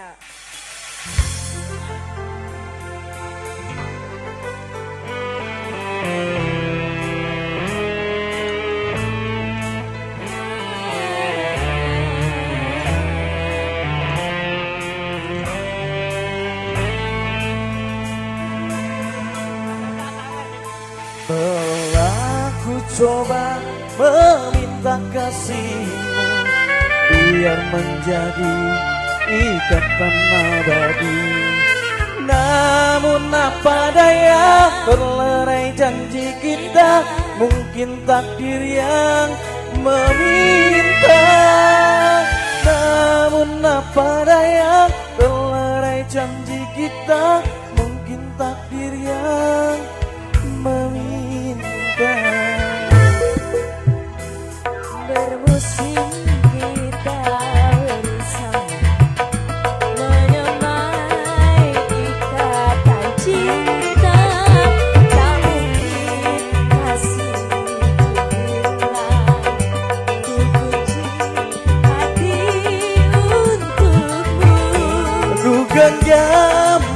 ya. Telah ku coba meminta kasihmu Biar menjadi ikatan abadi Namun apa daya? Berlerai janji kita. Mungkin takdir yang meminta. Namun apa daya? Berlerai janji kita. Mungkin takdir yang meminta. Bermusim ama.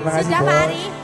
Terima kasih, hari